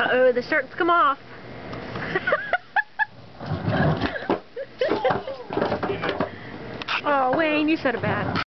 Uh-oh, the shirts come off. oh, Wayne, you said it bad.